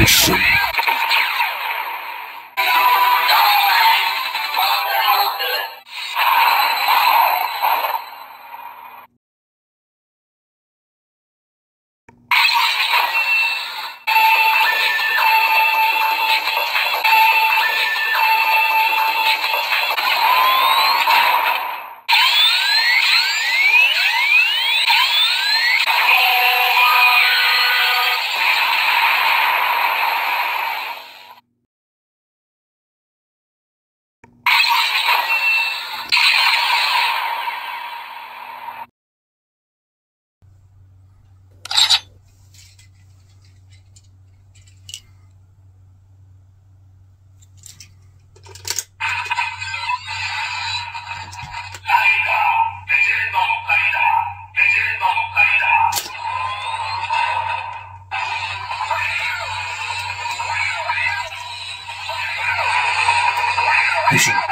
Nation. Listen.